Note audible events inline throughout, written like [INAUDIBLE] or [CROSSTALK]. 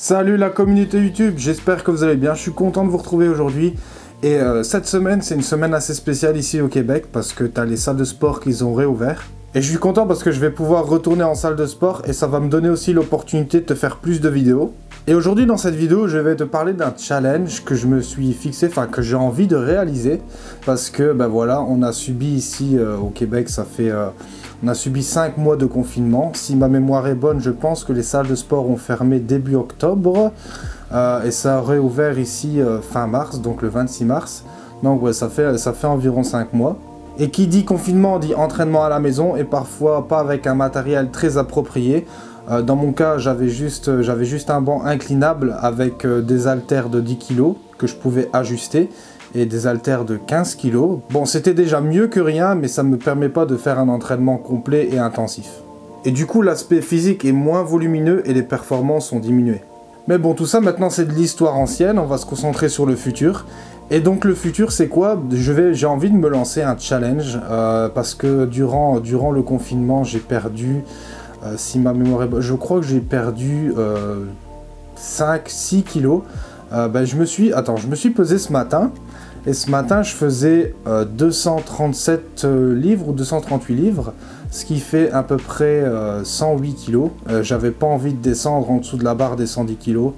Salut la communauté YouTube, j'espère que vous allez bien, je suis content de vous retrouver aujourd'hui. Et euh, cette semaine, c'est une semaine assez spéciale ici au Québec parce que tu as les salles de sport qui ont réouvert. Et je suis content parce que je vais pouvoir retourner en salle de sport et ça va me donner aussi l'opportunité de te faire plus de vidéos. Et aujourd'hui dans cette vidéo, je vais te parler d'un challenge que je me suis fixé, enfin que j'ai envie de réaliser parce que ben voilà, on a subi ici euh, au Québec, ça fait euh, on a subi 5 mois de confinement. Si ma mémoire est bonne, je pense que les salles de sport ont fermé début octobre euh, et ça a réouvert ici fin mars, donc le 26 mars. Donc ouais, ça fait ça fait environ 5 mois. Et qui dit confinement dit entraînement à la maison et parfois pas avec un matériel très approprié. Euh, dans mon cas, j'avais juste, un banc inclinable avec euh, des haltères de 10 kg que je pouvais ajuster et des haltères de 15 kg. Bon, c'était déjà mieux que rien, mais ça ne me permet pas de faire un entraînement complet et intensif. Et du coup, l'aspect physique est moins volumineux et les performances sont diminuées. Mais bon, tout ça maintenant c'est de l'histoire ancienne, on va se concentrer sur le futur. Et donc le futur, c'est quoi? J'ai envie de me lancer un challenge euh, parce que durant, durant le confinement, j'ai perdu, euh, si ma mémoire est bonne, je crois que j'ai perdu 5-6 euh, kilos. Ben, je me suis, attends, je me suis pesé ce matin. Et ce matin, je faisais 237 livres ou 238 livres, ce qui fait à peu près 108 kilos. J'avais pas envie de descendre en dessous de la barre des 110 kilos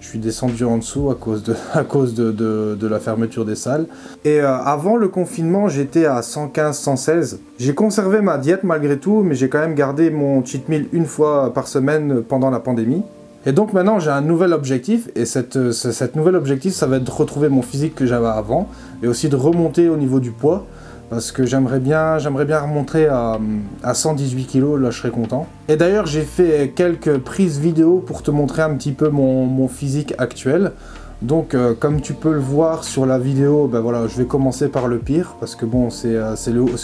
je suis descendu en dessous à cause [LAUGHS] de, la fermeture des salles. Et euh, avant le confinement, j'étais à 115-116. J'ai conservé ma diète malgré tout, mais j'ai quand même gardé mon cheat meal une fois par semaine pendant la pandémie. Et donc maintenant j'ai un nouvel objectif, et cette, cette nouvel objectif ça va être de retrouver mon physique que j'avais avant, et aussi de remonter au niveau du poids parce que j'aimerais bien, j'aimerais bien à, 118 kg, là je serais content. Et d'ailleurs j'ai fait quelques prises vidéo pour te montrer un petit peu mon, physique actuel. Donc euh, comme tu peux le voir sur la vidéo, ben voilà, je vais commencer par le pire, parce que bon, c'est euh,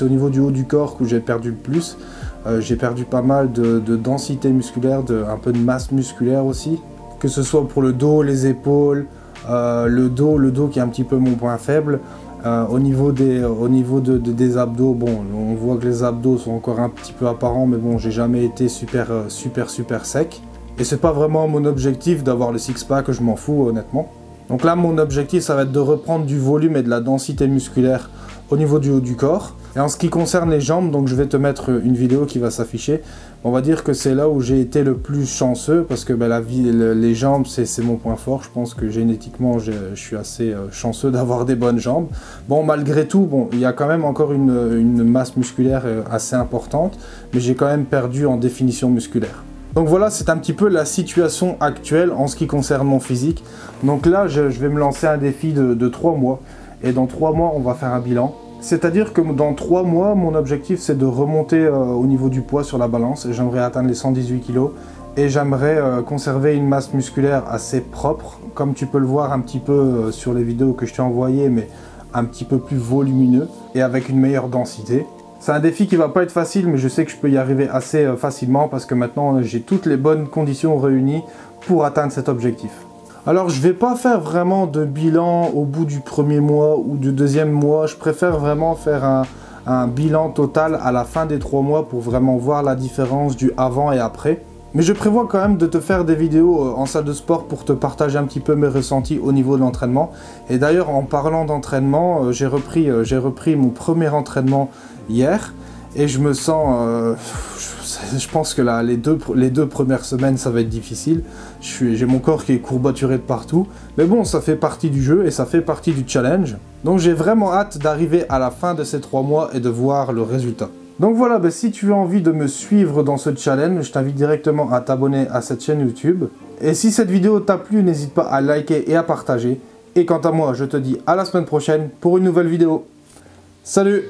au niveau du haut du corps que j'ai perdu le plus. Euh, j'ai perdu pas mal de, densité musculaire, un peu de masse musculaire aussi. Que ce soit pour le dos, les épaules, le dos, le dos qui est un petit peu mon point faible. Euh, au niveau, des, de, des abdos, bon, on voit que les abdos sont encore un petit peu apparents, mais bon, j'ai jamais été super, euh, super, super sec. Et c'est pas vraiment mon objectif d'avoir le six-pack, je m'en fous honnêtement. Donc là, mon objectif, ça va être de reprendre du volume et de la densité musculaire au niveau du haut du corps. Et en ce qui concerne les jambes, donc je vais te mettre une vidéo qui va s'afficher. On va dire que c'est là où j'ai été le plus chanceux parce que ben, les jambes, c'est mon point fort. Je pense que génétiquement, je, suis assez euh, chanceux [LAUGHS] d'avoir des bonnes jambes. Bon, malgré tout, bon, il y a quand même encore une, une masse musculaire euh, assez importante, mais j'ai quand même perdu en définition musculaire. Donc voilà, c'est un petit peu la situation actuelle en ce qui concerne mon physique. Donc là, je, vais me lancer un défi de, de 3 mois. Et dans 3 mois, on va faire un bilan. C'est-à-dire que dans 3 mois, mon objectif c'est de remonter euh, au niveau du poids sur la balance. J'aimerais atteindre les 118 kg et j'aimerais euh, conserver une masse musculaire assez propre, comme tu peux le voir un petit peu euh, sur les vidéos que je t'ai envoyées, mais un petit peu plus volumineux et avec une meilleure densité. C'est un défi qui va pas être facile, mais je sais que je peux y arriver assez facilement parce que maintenant j'ai toutes les bonnes conditions réunies pour atteindre cet objectif. Alors je vais pas faire vraiment de bilan au bout du premier mois ou du deuxième mois. Je préfère vraiment faire un, bilan total à la fin des trois mois pour vraiment voir la différence du avant et après. Mais je prévois quand même de te faire des vidéos euh, en salle de sport pour te partager un petit peu mes ressentis au niveau de l'entraînement. Et d'ailleurs en parlant d'entraînement, euh, j'ai euh, repris mon premier entraînement hier et je me sens je pense que là, les, deux, premières semaines, ça va être difficile. J'ai mon corps qui est courbaturé de partout. Mais bon, ça fait partie du jeu et ça fait partie du challenge. Donc j'ai vraiment hâte d'arriver à la fin de ces trois mois et de voir le résultat. Donc voilà, ben, si tu as envie de me suivre dans ce challenge, je t'invite directement à t'abonner à cette chaîne YouTube. Et si cette vidéo t'a plu, n'hésite pas à liker et à partager. Et quant à moi, je te dis à la semaine prochaine pour une nouvelle vidéo. Salut